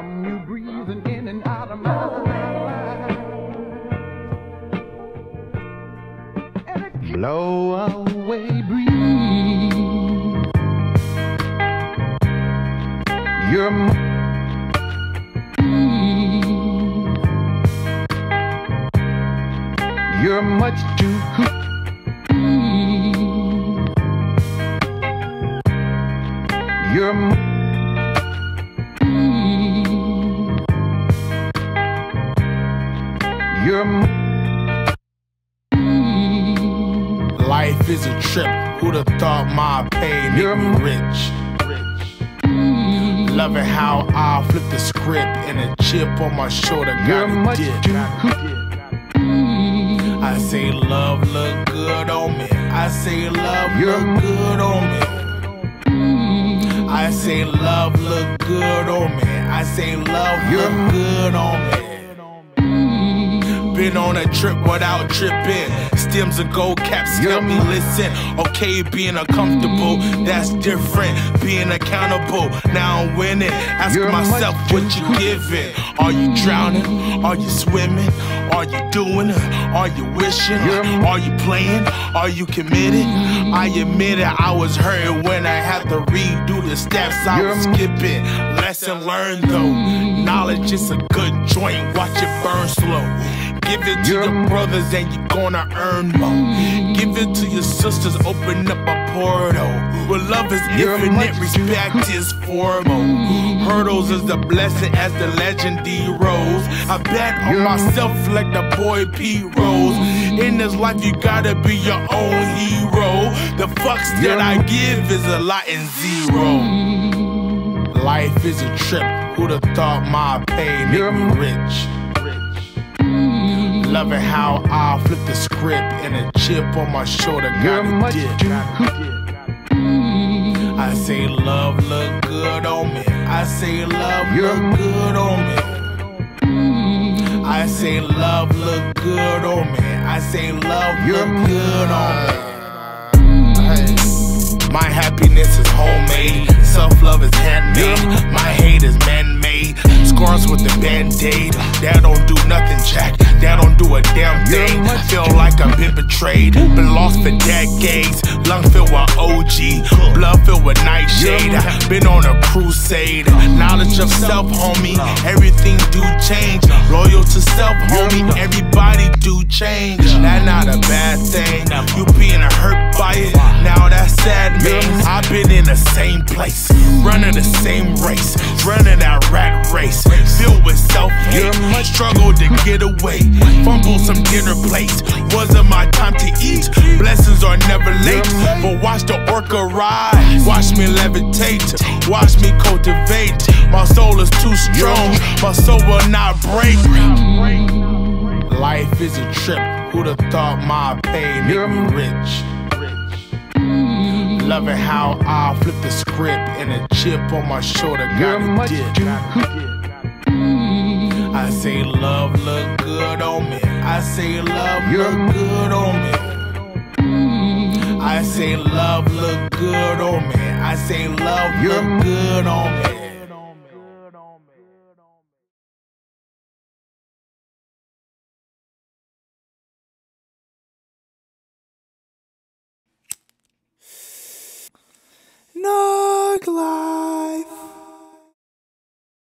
breathing in and out of my life. Blow away, breathe. You're You're much too cool. You're You're Life is a trip. Who'd have thought my pain made me rich? Loving how I flip the script and a chip on my shoulder You're got much a dip. too. I say love look good on me. I say love You're look good on me. I say love look good on me. I say love You're look good on me. Been on a trip without tripping. Stems and gold caps help me listen. Okay, being uncomfortable, that's different. Being accountable, now I'm winning. Ask You're myself what you giving. Are you drowning? Are you swimming? Are you doing? Are you wishing? You're you playing? Are you committed? I admit it, I was hurt when I had to redo the steps I was skipping. Lesson learned though. Knowledge is a good joint, watch it burn slow. Give it to your brothers and you're gonna earn more. Give it to your sisters, open up a portal. Where love is infinite, respect is formal. Hurdles is a blessing as the legend D Rose. I bet on myself like the boy Pete Rose. In this life, you gotta be your own hero. The fucks that I give is a lot in zero. Life is a trip. Who'd have thought my pain made me rich? Loving how I flip the script and a chip on my shoulder You're got a dip. I say love look good on me. I say love You're look good on me. I say love look good on me. I say love You're look good on me. My happiness is homemade. Self love is handmade. My hate is man. Scars with the band aid. That don't do nothing, Jack. That don't do a damn thing. Feel like I've been betrayed. Been lost for decades. Lung filled with OG. Blood filled with nightshade. Been on a crusade. Knowledge of self, homie. Everything do change. Loyal to self, homie. Everybody do change. That not a bad thing. You being hurt by it. Now that's sad, man. I've been in the same place. Running the same race. Running that rat race. Filled with self hate. Struggled to get away. Fumbled some dinner plates. Wasn't my time to eat. Blessings are never late. But watch the orca rise. Watch me levitate. Watch me cultivate. My soul is too strong. My soul will not break. Life is a trip. Who'd have thought my pain made me rich? Loving how I flip the script and a chip on my shoulder You're got a much dip. too. I say love look good on me. I say love You're look good on me. I say love look good on me. I say love You're look good on me. NugLife.